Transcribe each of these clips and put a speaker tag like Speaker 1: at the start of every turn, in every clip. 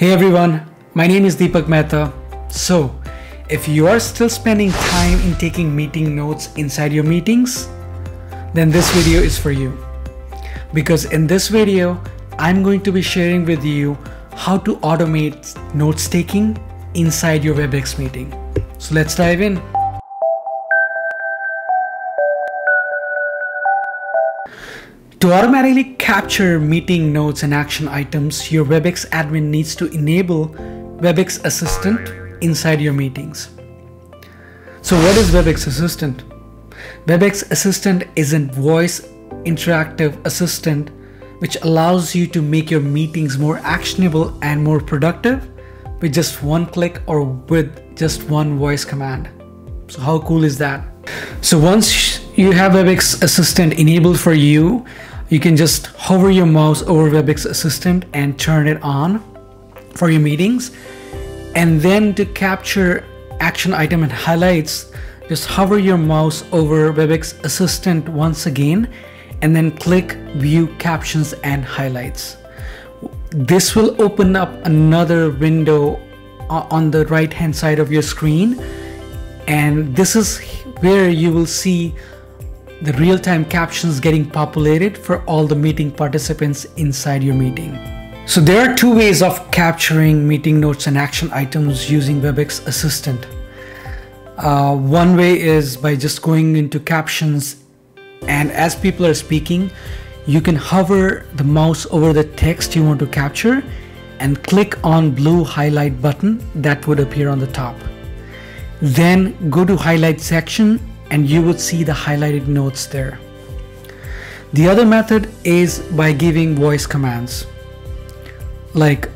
Speaker 1: Hey everyone, my name is Deepak Mehta. So, if you are still spending time in taking meeting notes inside your meetings, then this video is for you. Because in this video, I'm going to be sharing with you how to automate notes taking inside your WebEx meeting. So let's dive in. To automatically capture meeting notes and action items, your WebEx admin needs to enable WebEx Assistant inside your meetings. So what is WebEx Assistant? WebEx Assistant is a voice interactive assistant which allows you to make your meetings more actionable and more productive with just one click or with just one voice command. So how cool is that? So once you have WebEx Assistant enabled for you, you can just hover your mouse over WebEx Assistant and turn it on for your meetings. And then to capture action item and highlights, just hover your mouse over WebEx Assistant once again and then click view captions and highlights. This will open up another window on the right hand side of your screen and this is where you will see the real-time captions getting populated for all the meeting participants inside your meeting. So there are two ways of capturing meeting notes and action items using WebEx Assistant. Uh, one way is by just going into captions and as people are speaking, you can hover the mouse over the text you want to capture and click on blue highlight button that would appear on the top. Then go to highlight section and you would see the highlighted notes there. The other method is by giving voice commands like,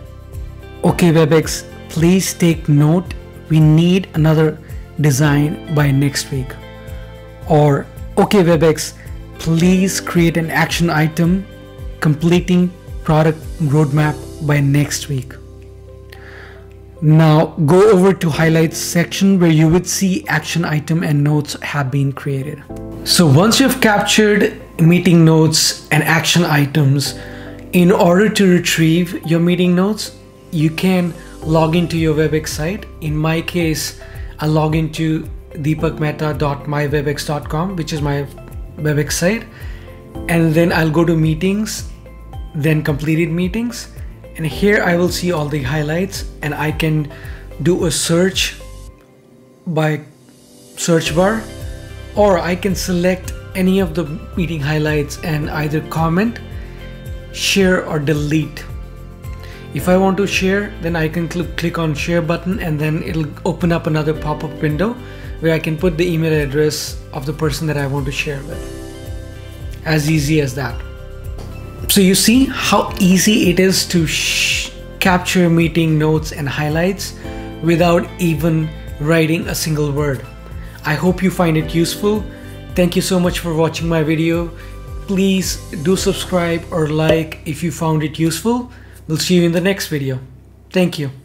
Speaker 1: okay WebEx, please take note, we need another design by next week. Or, okay WebEx, please create an action item completing product roadmap by next week. Now go over to highlights section where you would see action item and notes have been created. So once you've captured meeting notes and action items, in order to retrieve your meeting notes, you can log into your WebEx site. In my case, I log into deepakmehta.mywebex.com, which is my WebEx site. And then I'll go to meetings, then completed meetings and here I will see all the highlights and I can do a search by search bar or I can select any of the meeting highlights and either comment share or delete. If I want to share then I can cl click on share button and then it'll open up another pop-up window where I can put the email address of the person that I want to share with. As easy as that so you see how easy it is to capture meeting notes and highlights without even writing a single word. I hope you find it useful. Thank you so much for watching my video. Please do subscribe or like if you found it useful. We'll see you in the next video. Thank you.